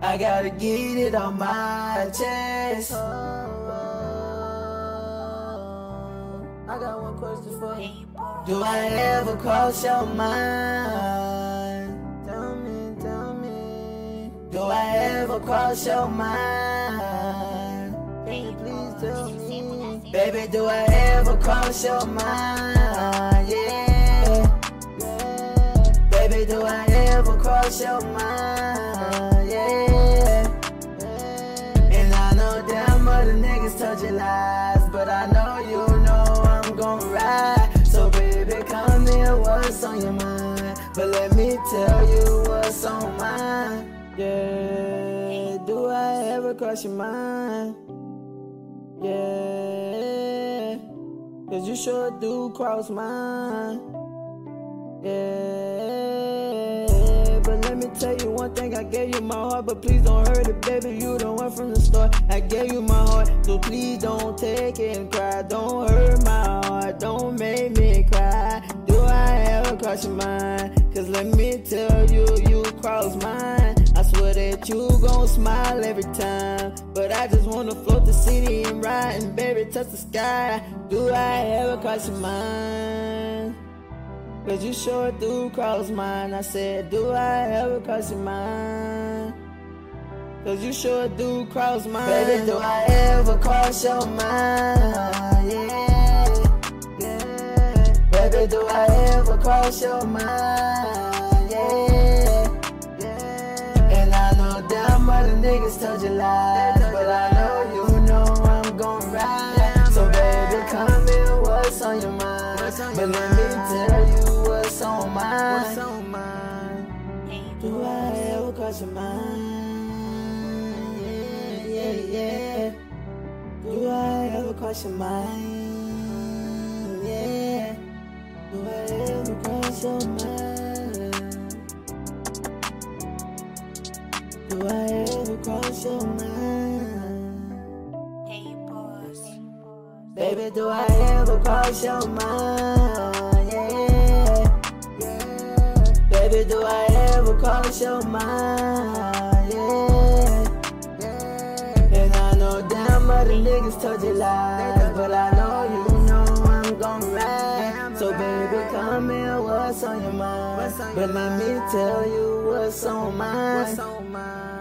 I gotta get it on my chest. I got one question for you. Do I ever cross your mind? Tell me, tell me. Do I ever cross your mind? Baby, please tell me. Baby, do I ever cross your mind? Yeah. Baby, do I ever cross your mind? But I know you know I'm gon' ride. So baby, come here, what's on your mind? But let me tell you what's on mine. Yeah, do I ever cross your mind? Yeah, cause you sure do cross mine. Yeah, but let me tell you one thing. I gave you my heart, but please don't hurt it, baby. You the one from the start. I gave you my heart, so please don't take it and cry. Don't hurt my heart, don't make me cry. Do I ever cross your mind? Cause let me tell you, you cross mine. I swear that you gon' smile every time. But I just wanna float the city and ride and baby touch the sky. Do I ever cross your mind? Cause you sure do cross mine. I said, do I ever cross your mind? Cause you sure do cross mine. Baby, do I ever cross your mind? Yeah, yeah. Baby, do I ever cross your mind? Yeah, yeah. And I know damn well the niggas told you lies, but I know you know I'm gon' ride. So baby, come here, what's on your mind? But let me tell you what's on mine. What's on mine? Do I ever cross your mind? Yeah, yeah, yeah. Do I ever cross your mind? Yeah. Do I ever cross your mind? Do I ever cross your mind? Hey, boss. Baby, do I ever cross your mind? Baby, do I ever cross your mind? Yeah, yeah. And I know damn other niggas told you lies, but I know you know I'm gon' ride. So baby, come here, what's on your mind? But let me tell you what's on mine.